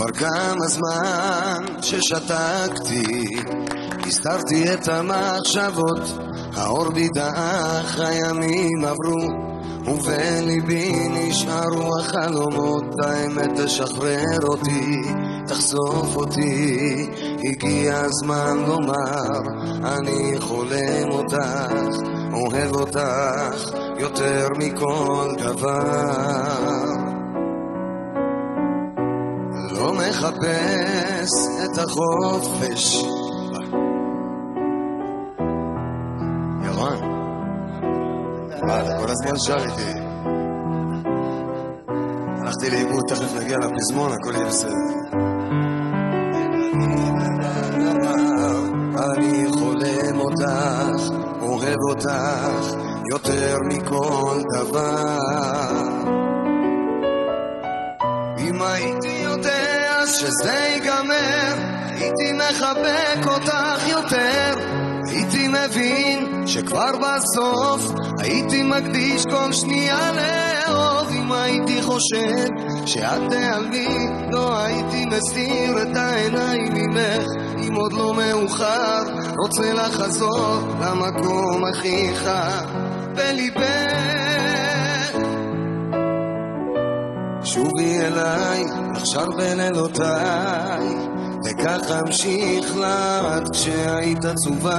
כבר כמה זמן ששתקתי, הסתרתי את המחשבות, האור בי דעך, הימים עברו, ובליבי נשארו החלומות, האמת תשחרר אותי, תחשוף אותי, הגיע הזמן לומר, אני חולם אותך, אוהב אותך, יותר מכל דבר. מחפש את החופש. ירון, מה, אתה כל הזמן שר איתי. הלכתי לאיבוד, תכף נגיע לפזמון, הכל יהיה בסדר. אני חולם אותך, אוהב אותך, יותר מכל דבר. אם הייתי יודע שזה ייגמר, הייתי מחבק אותך יותר. הייתי מבין שכבר בסוף הייתי מקדיש כל שנייה לאהוב. אם הייתי חושב שאת תיעלמי, לא הייתי מסיר את העיניים ממך. אם עוד לא מאוחר, רוצה לחזור למקום הכי חם בליבך. שובי אליי, עכשיו בלילותיי, וכך אמשיך לך עד כשהיית עצובה,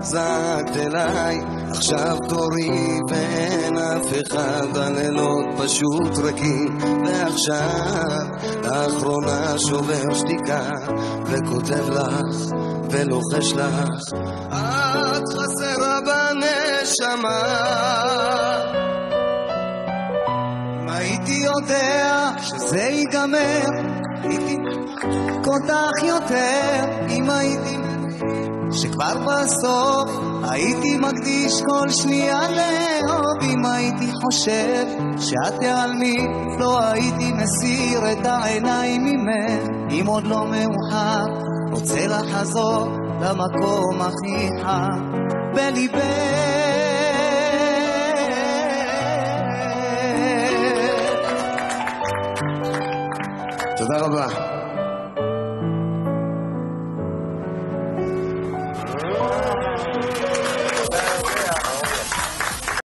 זעקת אליי, עכשיו תורי ואין אף אחד, הלילות פשוט ריקים, ועכשיו לאחרונה שובר שתיקה, וכותב לך ולוחש לך, את חסרה בנשמה. יודע שזה ייגמר, הייתי אותך יותר. אם הייתי שכבר בסוף הייתי מקדיש כל שנייה לאהוב. אם הייתי חושב שאת תיעלמי, לא הייתי מסיר את העיניים ממך. אם עוד לא מאוחר, רוצה לחזור למקום הכי חם בליבך. 子弹够吧